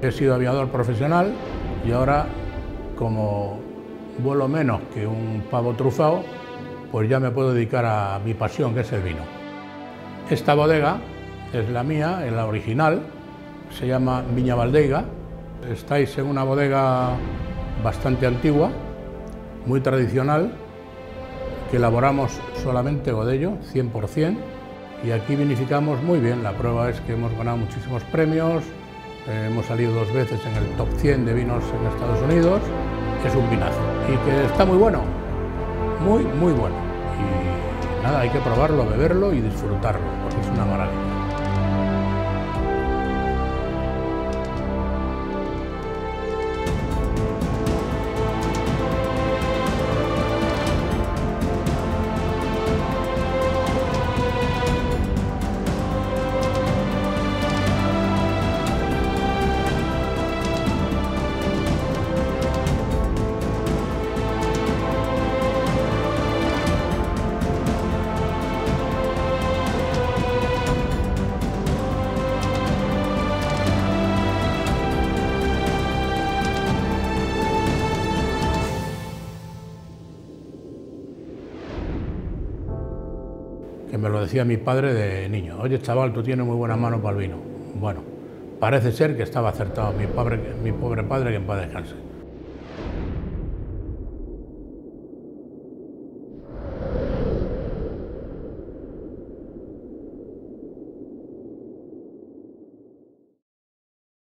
He sido aviador profesional y ahora, como vuelo menos que un pavo trufado, pues ya me puedo dedicar a mi pasión, que es el vino. Esta bodega es la mía, es la original, se llama Viña Valdeiga. Estáis en una bodega bastante antigua, muy tradicional, que elaboramos solamente Godello, 100%, y aquí vinificamos muy bien. La prueba es que hemos ganado muchísimos premios, eh, hemos salido dos veces en el top 100 de vinos en Estados Unidos, es un vinazo y que está muy bueno, muy, muy bueno. Y nada, hay que probarlo, beberlo y disfrutarlo, porque es una maravilla. Que me lo decía mi padre de niño. Oye, chaval, tú tienes muy buena mano para el vino. Bueno, parece ser que estaba acertado mi, pobre, mi pobre padre, que en paz descanse.